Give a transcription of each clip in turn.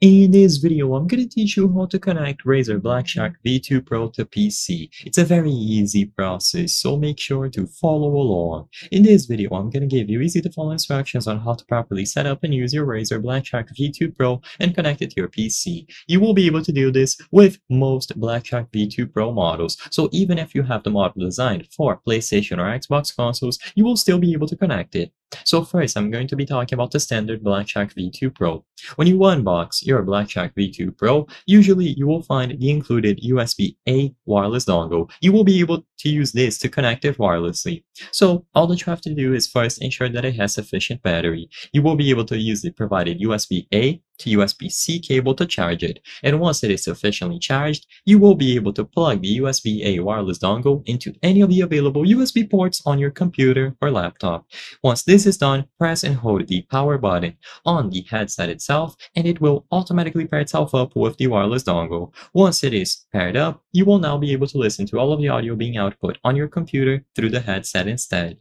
In this video, I'm going to teach you how to connect Razer Blackshark V2 Pro to PC. It's a very easy process, so make sure to follow along. In this video, I'm going to give you easy to follow instructions on how to properly set up and use your Razer Blackshark V2 Pro and connect it to your PC. You will be able to do this with most Blackshark V2 Pro models, so even if you have the model designed for PlayStation or Xbox consoles, you will still be able to connect it. So first, I'm going to be talking about the standard Blackshark V2 Pro. When you unbox your Blackshark V2 Pro, usually you will find the included USB-A wireless dongle. You will be able to use this to connect it wirelessly. So all that you have to do is first ensure that it has sufficient battery. You will be able to use the provided USB-A to USB-C cable to charge it, and once it is sufficiently charged, you will be able to plug the USB-A wireless dongle into any of the available USB ports on your computer or laptop. Once this is done, press and hold the power button on the headset itself, and it will automatically pair itself up with the wireless dongle. Once it is paired up, you will now be able to listen to all of the audio being output on your computer through the headset instead.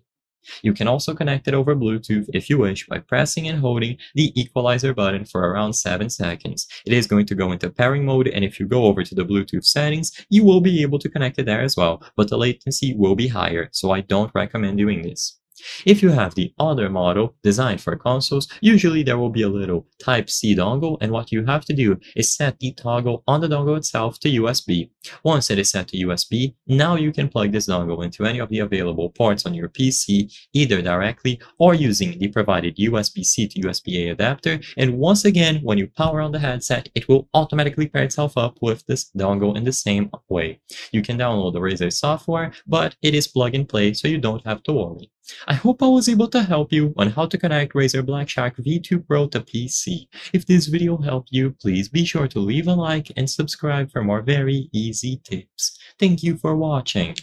You can also connect it over Bluetooth if you wish by pressing and holding the equalizer button for around 7 seconds. It is going to go into pairing mode and if you go over to the Bluetooth settings, you will be able to connect it there as well, but the latency will be higher, so I don't recommend doing this. If you have the other model designed for consoles, usually there will be a little Type-C dongle and what you have to do is set the toggle on the dongle itself to USB. Once it is set to USB, now you can plug this dongle into any of the available ports on your PC, either directly or using the provided USB-C to USB-A adapter, and once again, when you power on the headset, it will automatically pair itself up with this dongle in the same way. You can download the Razer software, but it is plug and play, so you don't have to worry. I hope I was able to help you on how to connect Razer Blackshark V2 Pro to PC. If this video helped you, please be sure to leave a like and subscribe for more very easy tips. Thank you for watching.